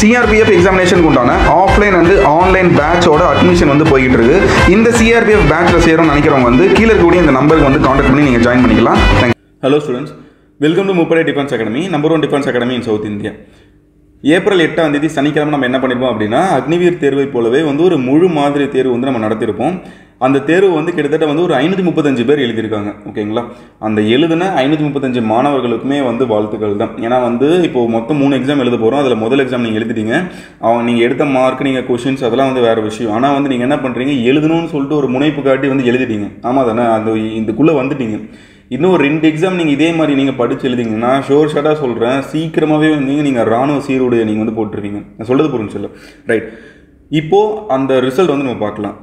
CRPF எக்ஸாமினேஷனுக்கு உண்டான offline and online பேட்சோட அட்மிஷன் வந்து போயிட்டு இருக்கு இந்த சிஆர்பிஎஃப் பேட்சில் சேரும்னு நினைக்கிறவங்க வந்து கீழே இருக்கக்கூடிய இந்த நம்பருக்கு வந்து காண்டாக்ட் பண்ணி நீங்கள் ஜாயின் பண்ணிக்கலாம். Hello students welcome to Muppadai defence academy number one defence academy in south India April எட்டாம் தேதி சனிக்கிழமை நம்ம என்ன பண்ணியிருப்போம் அப்படின்னா அக்னிவீர் தேர்வை போலவே வந்து ஒரு முழு மாதிரி தேர்வு வந்து நம்ம நடத்திருப்போம். அந்த தேர்வு வந்து கிட்டத்தட்ட வந்து ஒரு ஐநூற்றி முப்பத்தஞ்சு பேர் எழுதியிருக்காங்க ஓகேங்களா? அந்த எழுதின ஐநூற்றி முப்பத்தஞ்சு மாணவர்களுக்குமே வந்து வாழ்த்துக்கள் தான். ஏன்னா வந்து இப்போ மொத்தம் மூணு எக்ஸாம் எழுத போகிறோம் அதில் முதல் எக்ஸாம் நீங்கள் எழுதிட்டீங்க. அவங்க நீங்கள் எடுத்த மார்க் நீங்கள் கொஷின்ஸ் அதெல்லாம் வந்து வேறு விஷயம். ஆனால் வந்து நீங்கள் என்ன பண்ணுறீங்க எழுதணும்னு சொல்லிட்டு ஒரு முனைப்பு காட்டி வந்து எழுதிட்டீங்க. ஆமாம் தானே? அந்த இதுக்குள்ளே வந்துட்டீங்க. இன்னும் ஒரு ரெண்டு எக்ஸாம் நீங்கள் இதே மாதிரி நீங்கள் படித்து எழுதிங்கன்னா ஷோர் ஷார்ட்டாக சொல்கிறேன் சீக்கிரமாகவே வந்து நீங்கள் ராணுவ சீருடைய நீங்கள் வந்து போட்டிருக்கீங்க. நான் சொல்கிறது புரிஞ்சு சொல்ல ரைட் இப்போது அந்த ரிசல்ட் வந்து நம்ம பார்க்கலாம்.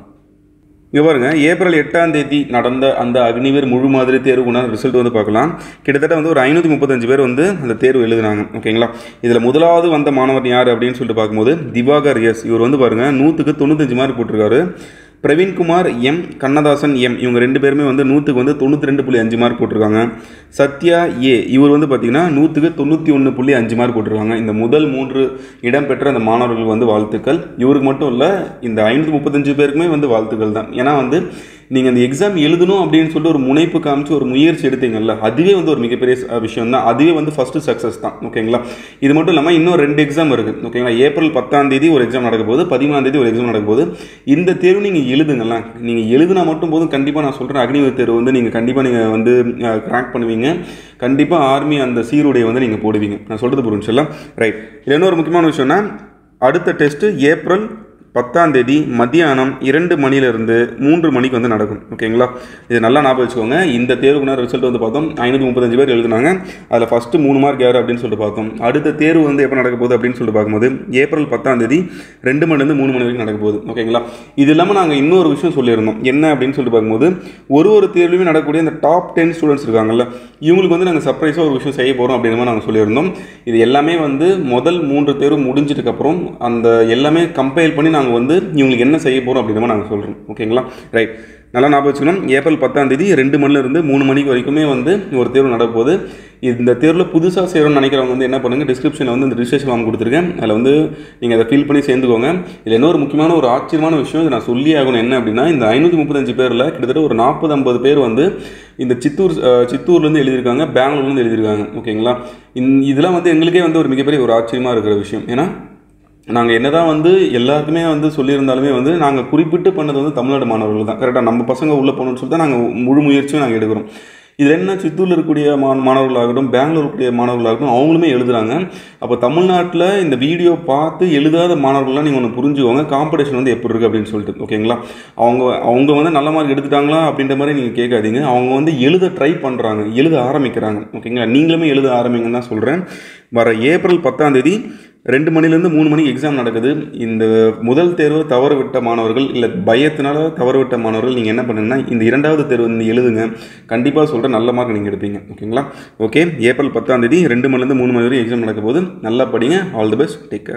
இங்கே பாருங்க ஏப்ரல் எட்டாம் தேதி நடந்த அந்த அக்னிவீர் முழு மாதிரி தேர்வுக்குனா ரிசல்ட் வந்து பார்க்கலாம். கிட்டத்தட்ட வந்து ஒரு ஐநூற்றி முப்பத்தஞ்சு பேர் வந்து அந்த தேர்வு எழுதினாங்க. ஓகேங்களா இதில் முதலாவது வந்த மாணவர் யார் அப்படின்னு சொல்லிட்டு பார்க்கும்போது திவாகர் எஸ். இவர் வந்து பாருங்க நூற்றுக்கு தொண்ணூத்தஞ்சு மார்க் போட்டிருக்காரு. பிரவீன்குமார் எம். கண்ணதாசன் எம். இவங்க ரெண்டு பேருமே வந்து நூற்றுக்கு வந்து தொண்ணூற்றி ரெண்டு புள்ளி அஞ்சு மார்க் போட்டிருக்காங்க. சத்யா ஏ. இவர் வந்து பார்த்தீங்கன்னா நூற்றுக்கு தொண்ணூற்றி ஒன்று புள்ளி அஞ்சு மார்க் போட்டிருக்காங்க. இந்த முதல் மூன்று இடம் பெற்ற அந்த மாணவர்கள் வந்து வாழ்த்துக்கள். இவருக்கு மட்டும் இல்லை இந்த ஐநூற்றி முப்பத்தஞ்சு பேருக்குமே வந்து வாழ்த்துக்கள் தான். ஏன்னா வந்து நீங்கள் அந்த எக்ஸாம் எழுதணும் அப்படின்னு சொல்லிட்டு ஒரு முனைப்பு காமிச்சு ஒரு முயற்சி எடுத்தீங்கல்ல அதுவே வந்து ஒரு மிகப்பெரிய விஷயம் தான் அதுவே வந்து ஃபஸ்ட்டு சக்ஸஸ் தான். ஓகேங்களா? இது மட்டும் இல்லாமல் இன்னும் ரெண்டு எக்ஸாம் இருக்குது ஓகேங்களா? ஏப்ரல் பத்தாம் தேதி ஒரு எக்ஸாம் நடக்க போகுது பதிமூணாம் தேதி ஒரு எக்ஸாம் நடக்க போகுது. இந்த தேர்வு நீங்கள் எழுதுங்களேன். நீங்கள் எழுதுனா மட்டும் போதும். கண்டிப்பாக நான் சொல்கிறேன் அக்னிவீர் தேர்வு வந்து நீங்கள் கண்டிப்பாக நீங்கள் வந்து கிராக் பண்ணுவீங்க. கண்டிப்பாக ஆர்மி அந்த சீருடைய வந்து நீங்கள் போடுவீங்க. நான் சொல்கிறது புரிஞ்சுல ரைட் இது இன்னொரு முக்கியமான விஷயம்னா அடுத்த டெஸ்ட்டு ஏப்ரல் பத்தாம் தேதி மத்தியானம் இரண்டு மணிலிருந்து மூன்று மணிக்கு வந்து நடக்கும். ஓகேங்களா? இது நல்லா ஞாபகம் வச்சுக்கோங்க. இந்த தேர்வுக்குனா ரிசல்ட் வந்து பார்த்தோம். ஐநூற்றி முப்பத்தஞ்சு பேர் எழுதுனாங்க. அதில் ஃபஸ்ட்டு மூணு மார்க் யார் அப்படின்னு சொல்லிட்டு பார்த்தோம். அடுத்த தேர்வு வந்து எப்போ நடக்க போகுது அப்படின்னு சொல்லிட்டு பார்க்கும்போது ஏப்ரல் பத்தாம் தேதி ரெண்டு மணிலேருந்து மூணு மணி வரைக்கும் நடக்க போகுது. ஓகேங்களா? இது இல்லாமல் நாங்கள் இன்னொரு விஷயம் சொல்லியிருந்தோம். என்ன அப்படின்னு சொல்லிட்டு பார்க்கும்போது ஒரு ஒரு தேர்வுலையுமே நடக்கக்கூடிய இந்த டாப் டென் ஸ்டூடெண்ட்ஸ் இருக்காங்கல்ல இவங்களுக்கு வந்து நாங்கள் சர்ப்ரைஸாக ஒரு விஷயம் செய்ய போகிறோம் அப்படின்னு மாதிரி நாங்கள் சொல்லியிருந்தோம். இது எல்லாமே வந்து முதல் மூன்று தேர்வு முடிஞ்சதுக்கப்புறம் அந்த எல்லாமே கம்பைல் பண்ணி நாங்கள் வந்து இவங்களுக்கு என்ன செய்ய போகிறோம் அப்படின்னு நாங்கள் சொல்கிறோம் ஓகேங்களா? ரைட் நல்லா ஞாபகம் வச்சுக்கணும். ஏப்ரல் பத்தாம் தேதி ரெண்டு மணிலேருந்து மூணு மணிக்கு வரைக்குமே வந்து ஒரு தேர்வு நடப்போகுது இந்த தேர்வில் புதுசாக சேரணும்னு நினைக்கிறவங்க வந்து என்ன பண்ணுங்கள் டிஸ்கிரிப்ஷனில் வந்து இந்த ரிஜிஸ்ட்ரேஷன் ஃபார்ம் கொடுத்துருக்கேன். அதில் வந்து நீங்கள் அதை ஃபில் பண்ணி சேர்ந்துக்கோங்க. இதில் இன்னொரு முக்கியமான ஒரு ஆச்சரியமான விஷயம் இது நான் சொல்லி ஆகணும். என்ன அப்படின்னா இந்த ஐநூற்றி முப்பத்தஞ்சு பேரில் கிட்டத்தட்ட ஒரு நாற்பது ஐம்பது பேர் வந்து இந்த சித்தூர் சித்தூர்லேருந்து எழுதியிருக்காங்க பெங்களூர்லேருந்து எழுதியிருக்காங்க. ஓகேங்களா? இந் இதெல்லாம் வந்து எங்களுக்கே வந்து ஒரு மிகப்பெரிய ஒரு ஆச்சரியமாக இருக்கிற விஷயம். ஏன்னா நாங்கள் என்ன தான் வந்து எல்லாருக்குமே வந்து சொல்லியிருந்தாலுமே வந்து நாங்கள் குறிப்பிட்டு பண்ணது வந்து தமிழ்நாடு மாணவர்கள் தான். கரெக்டாக நம்ம பசங்க உள்ளே போகணும்னு சொல்லிட்டு தான் நாங்கள் முழு முயற்சியும் நாங்கள் எடுக்கிறோம். இது என்ன சித்தூரில் இருக்கக்கூடிய மா மாணவர்களாகட்டும் பெங்களூர் இருக்கக்கூடிய மாணவர்களாகட்டும் அவங்களுமே எழுதுகிறாங்க அப்போ தமிழ்நாட்டில் இந்த வீடியோ பார்த்து எழுதாத மாணவர்கள்லாம் நீங்கள் ஒன்று புரிஞ்சுக்கோங்க. காம்படிஷன் வந்து எப்படி இருக்குது அப்படின்னு சொல்லிட்டு. ஓகேங்களா அவங்க அவங்க வந்து நல்ல மார்க் எடுத்துட்டாங்களா அப்படின்ற மாதிரி நீங்கள் கேட்காதீங்க. அவங்க வந்து எழுத ட்ரை பண்ணுறாங்க எழுத ஆரம்பிக்கிறாங்க. ஓகேங்களா நீங்களுமே எழுத ஆரம்பிங்கன்னு தான் சொல்கிறேன் வர ஏப்ரல் பத்தாம் தேதி ரெண்டு மணிலேருந்து மூணு மணிக்கு எக்ஸாம் நடக்குது. இந்த முதல் தேர்வு தவறு விட்ட மாணவர்கள் இல்லை பயத்தினால தவறு விட்ட மாணவர்கள் நீங்கள் என்ன பண்ணுங்கன்னா இந்த இரண்டாவது தேர்வு வந்து எழுதுங்க. கண்டிப்பாக சொல்கிற நல்ல மார்க் நீங்கள் எடுப்பீங்க. ஓகேங்களா? ஓகே ஏப்ரல் பத்தாம் தேதி ரெண்டு மணிலேருந்து மூணு மணி வரைக்கும் எக்ஸாம் நடக்கும் போது நல்லா படிங்க. All the best take care